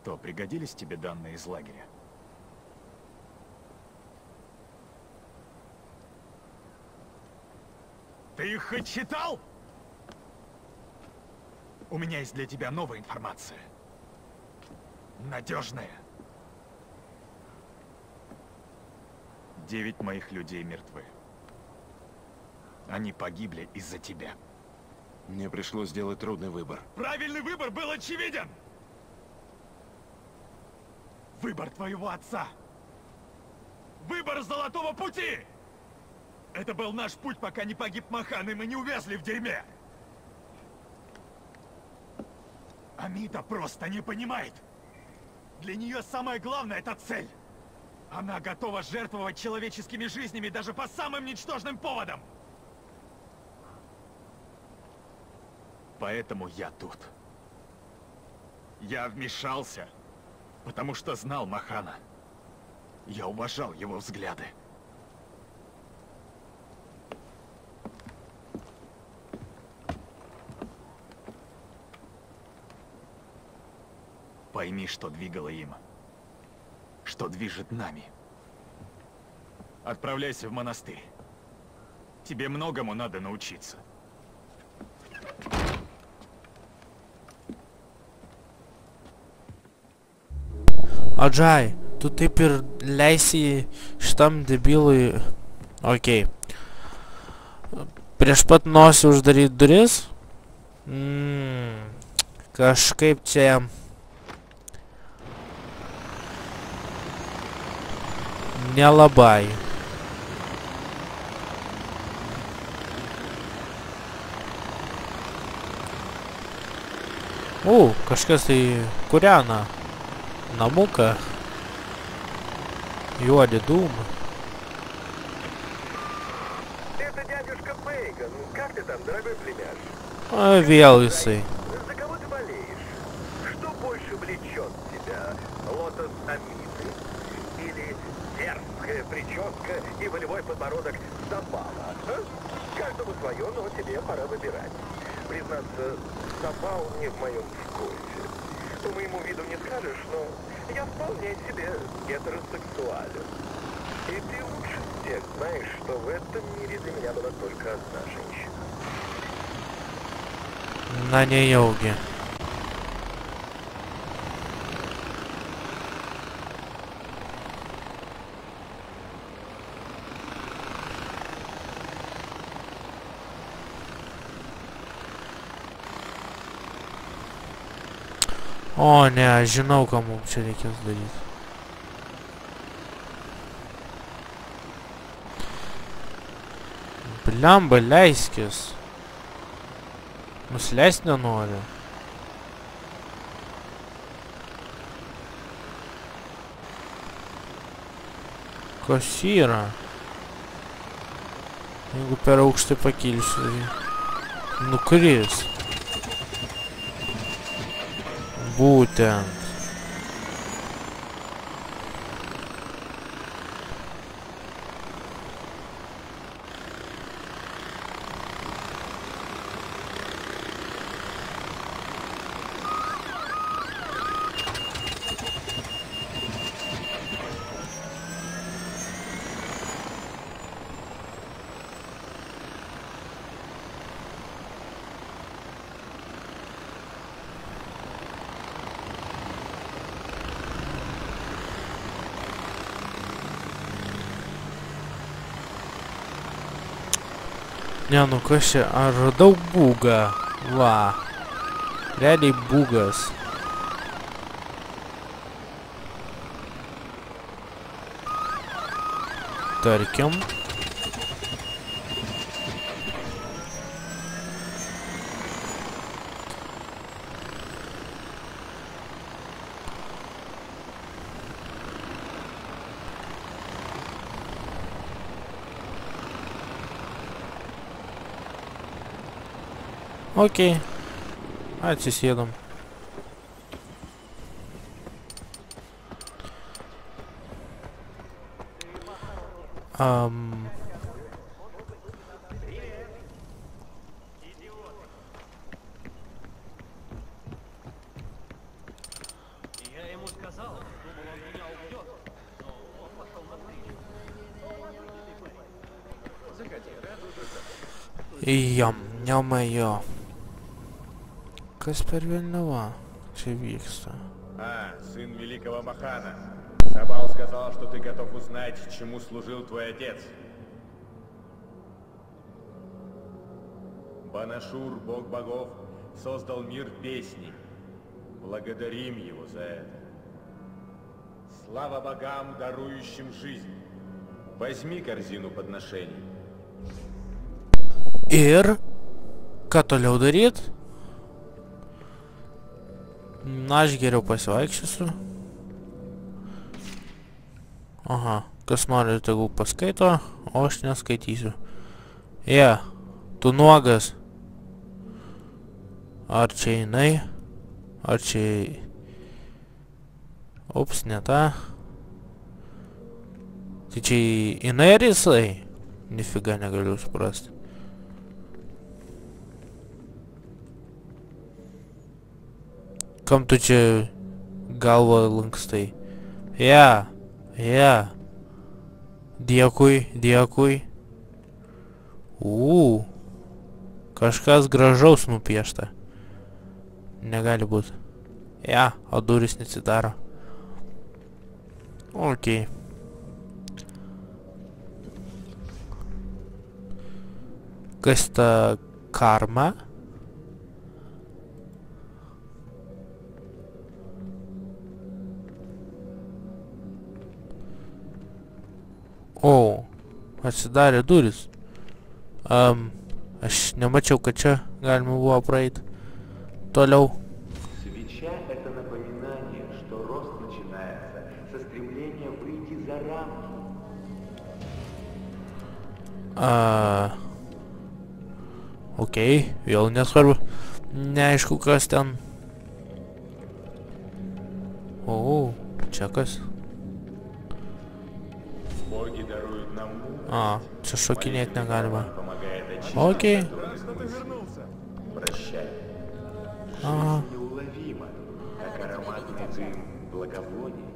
что, пригодились тебе данные из лагеря? Ты их хоть читал? У меня есть для тебя новая информация. Надежная. Девять моих людей мертвы. Они погибли из-за тебя. Мне пришлось сделать трудный выбор. Правильный выбор был очевиден! Выбор твоего отца! Выбор золотого пути! Это был наш путь, пока не погиб Махан, и мы не увязли в дерьме! Амита просто не понимает! Для нее самое главное — это цель! Она готова жертвовать человеческими жизнями даже по самым ничтожным поводам! Поэтому я тут. Я вмешался, потому что знал Махана. Я уважал его взгляды. Пойми, что двигало им. Что движет нами. Отправляйся в монастырь. Тебе многому надо научиться. Adžai, tu taip ir leisi šitam debilui... Ok. Prieš pat nosį uždaryti duris? Mm, kažkaip čia... Nelabai. O, kažkas tai kūrena namuką. Juodi dūmai. Это дядюшка Бейган. Как ты там, дорогой племяш? Vėl jisai. За кого ты болеешь? Что больше влечет тебя? Лотос Амиты? Или дерзкая прическа и волевой подбородок Сабала? а? Каждому свое, но тебе пора выбирать. Признаться, Сабал не в моем вкусе. По моему виду не скажешь, но я вполне себе гетеросексуален. И ты лучше всех знаешь, что в этом мире для меня была только одна женщина. Na nejaugi. O ne, aš žinau, ką mums čia reikės daryti. Blemba, leiskis. Nusileist nenori. Kas yra? Jeigu per aukštai pakilsiu, tai nukris. Būtent. Ne, nu kas čia, ar radau būgą? Va. Realiai būgas. Tarkim. Окей. Atsisėdam. Ам... Jam, ё-моё. Kas per velniava čia vyksta? А, сын великого Махана. Сабал сказал, что ты готов узнать, чему служил твой отец. Банашур, бог богов, создал мир песней. Благодарим его за это. Слава богам, дарующим жизнь. Возьми корзину подношений. Ką toliau daryt? Na, aš geriau pasivaikščiosiu. Aha, kas nori, tegul paskaito, o aš neskaitysiu. Je, yeah, tu nuogas. Ar čia jinai? Ar čia... Ups, ne ta. Tai čia jinai ar jisai? Nifiga negaliu suprasti. Kam tu čia galvą lankstai? Ja, ja. Dėkui, dėkui. Uuu. Kažkas gražaus nupiešta. Negali būti. Ja, o duris nesidaro. Ok. Kas ta karma? O, atsidarė duris. Um, aš nemačiau, kad čia galima buvo praeiti. Toliau. Свеча – это напоминание, что рост начинается со стремления выйти за рамки. A, ok, vėl nesvarbu. Neaišku, kas ten. O, čia kas? A, čia šokinėti negalima. Помогает очистить Окей. Прощай. Ага. Неуловимо, как ароматный дым благовоний.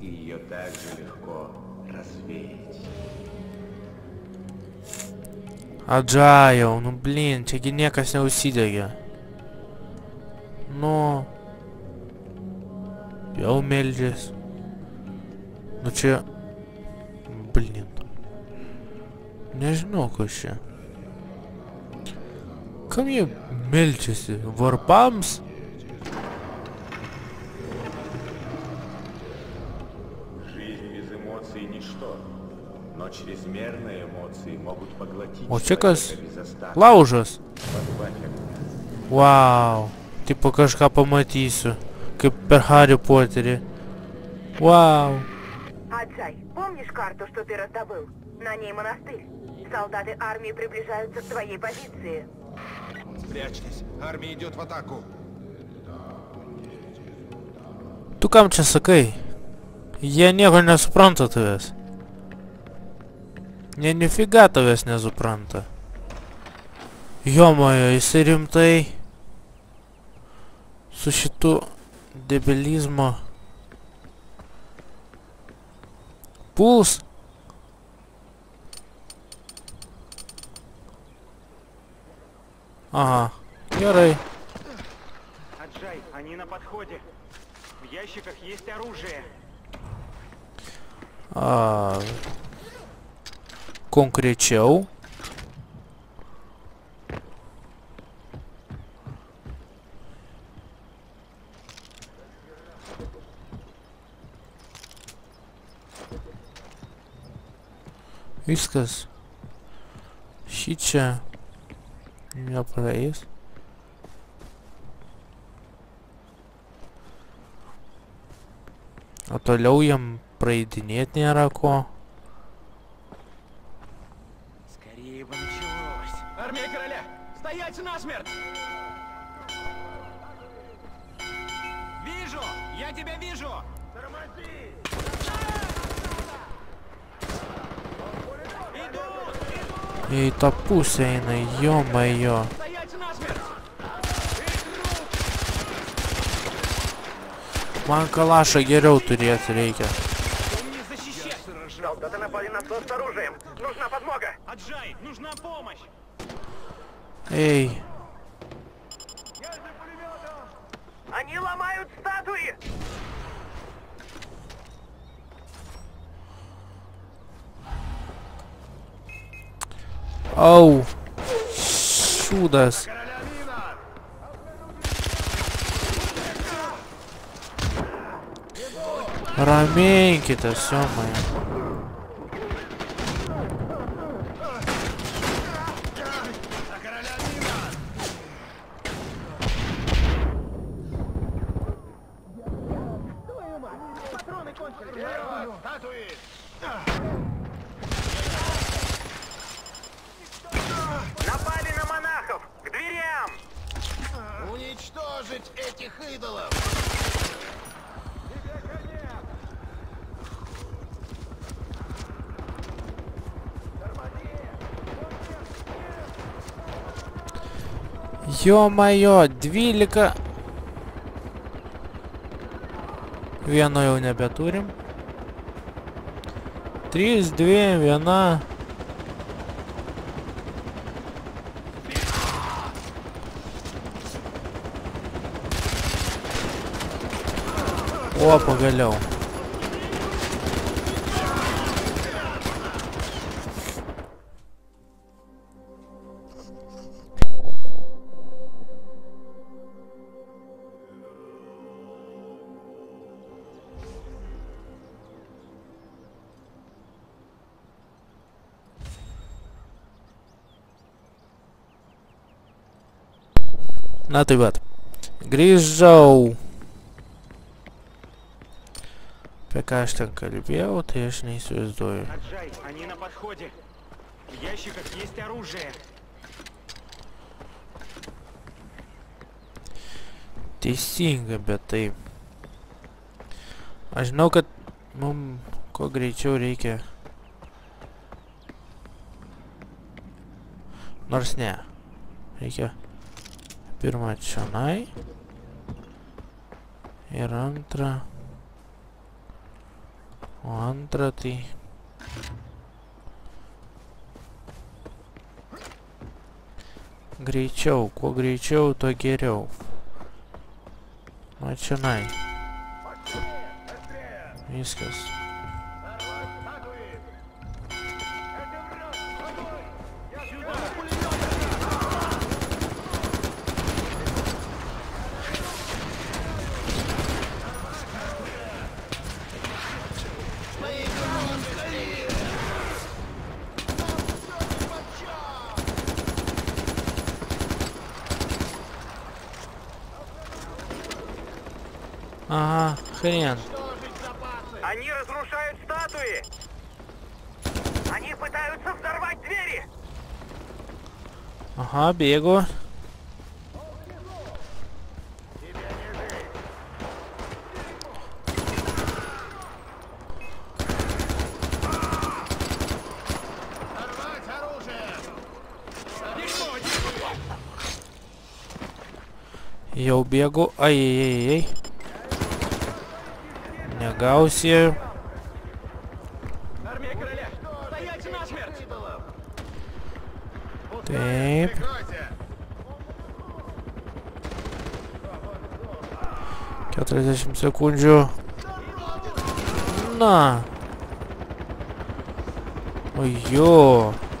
И ее так же легко развеять. Adžajau, nu blin, čiagi niekas neužsidegė. Nu. Jau meldžias. Nu čia. Blin. Nežinau, kas čia. Kam jie meldžiasi? Varpams? Жизнь без эмоций – ничто. Но чрезмерные эмоции могут поглотить O čia kas? человека без остатка. Laužas. Подбавь огня. Vau. Tipo kažką pamatysiu. Kaip per Harry Potterį. Vau. Аджай, помнишь карту, что ты раздобыл? На ней монастырь. Солдаты армии приближаются к твоей позиции. Спрячьтесь. Армия идет в атаку. Tu kam čia sakai? Jie nieko nesupranta tavęs. Jie nifiga tavęs nesupranta. Jomojo, jisai rimtai su šitu debilizmo puls. Aha, gerai. Аджай, они на подходе. В ящиках есть оружие. Konkrečiau. Viskas. Šį čia nepraeis. O toliau jam praeidinėti nėra ko. Jei tą pusę eina, jo-majo. Man kalašą geriau turėti reikia. Солдаты напали на Au. Šūdas. Raminkitės, jomai. Jo-majo, 12. Vieno jau nebeturim. 3, 2, 1. O, pagaliau. Na tai vat. Grįžau. Apie ką aš ten kalbėjau, tai aš neįsivaizduoju. Аджай, они на подходе. В ящиках есть оружие. Teisinga, bet tai... Aš žinau, kad mum kuo greičiau reikia... Nors ne. Reikia pirmą čionai. Ir antrą. O antrą tai... Greičiau, kuo greičiau, tuo geriau. O čionai. Viskas. Хрен. Они разрушают статуи. Они пытаются взорвать двери. Ага, бегу. Сорвать оружие! Jau bėgu. Ai, ai, ai, ai. Negausi.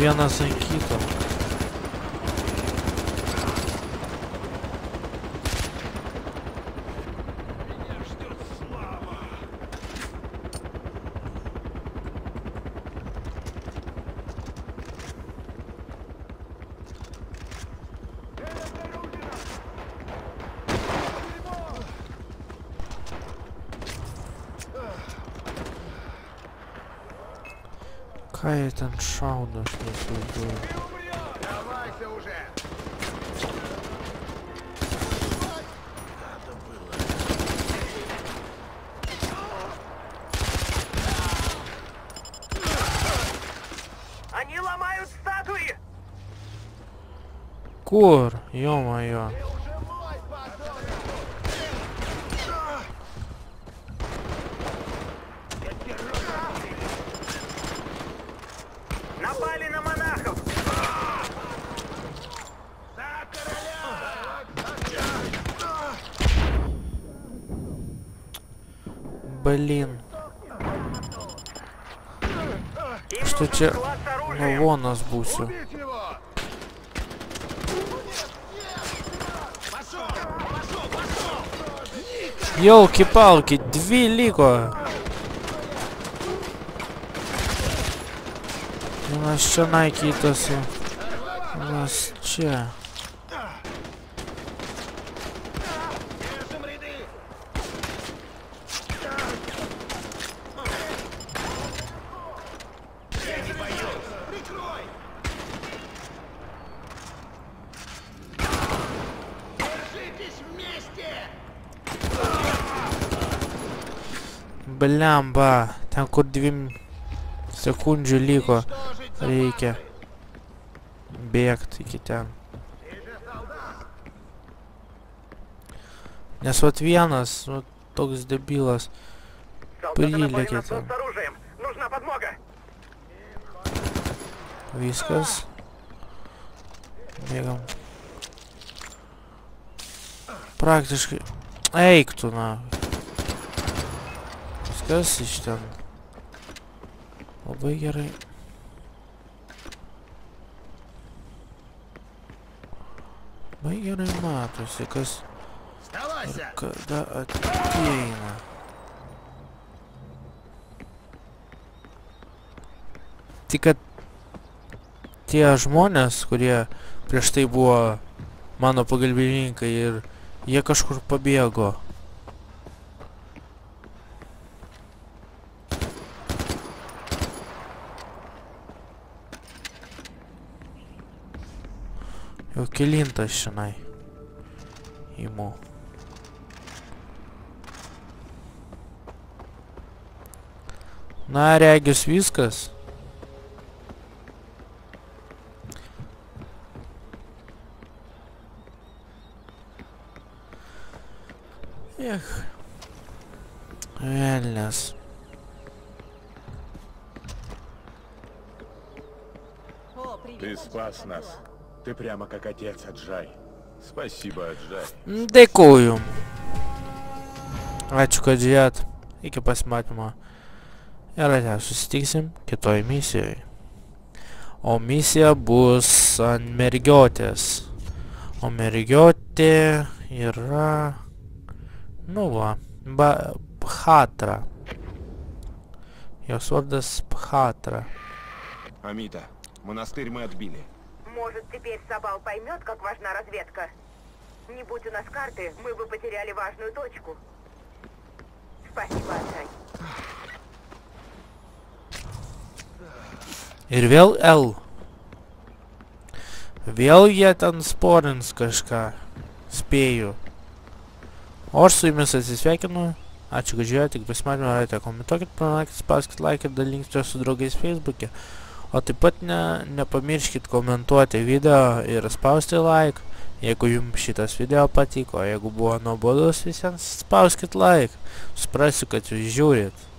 Viana Sankita. Какая танша у нас не Давайся уже! Они ломают статуи! Кур, ё-моё. Блин. Что нужен те... склад с Ну вон нас его! Ёлки-палки, две лико. У нас что какие-то с... У нас че? blemba. Ten kur dvim sekundžių liko. Reikia bėgti iki ten. Nes vat vienas, nu, toks debilas. Prilėkė ten. Viskas. Bėgam. Praktiškai. Eik tu, na. Kas iš ten? Labai gerai. Labai gerai matosi, kas ir kada ateina. Tik, kad tie žmonės, kurie prieš tai buvo mano pagalbininkai ir jie kažkur pabėgo. Šiandien įmu. Na, regis viskas. Эх. Velnes. Ты спас нас. Ты прямо как отец, Аджай. Спасибо, Аджай. Ačiū, kad žiūrėt. Iki pasimatymo. Ir ate susitiksim kitoj misijoje. O misija bus ant mergiotės. O mergiotė yra... Nu va. Ba... Bhatra. Jos vardas Bhatra. Амита, монастырь мы отбили. Может, теперь Сабал поймет, как важна разведка? Не будь у нас карты, мы бы потеряли важную точку. Спасибо, Аджай. Ir vėl L. Vėl jie ten sporins kažką. Spėju. O aš su jumis atsisveikinu. Ačiū, kad žiūrėjote, tik pasimatymą raite, komentuokit, pranakit, spauskit like ir dalinkite su draugais Facebook'e. O taip pat ne, nepamirškit komentuoti video ir spausti like, jeigu jums šitas video patiko. Jeigu buvo nuobodus visiems, spauskit like. Suprasiu, kad jūs žiūrit.